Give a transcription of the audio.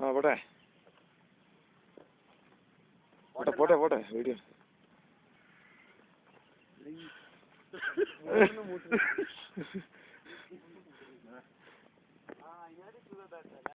ആ പോട്ടെ. പോട്ടെ പോട്ടെ പോട്ടെ വീഡിയോ